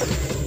you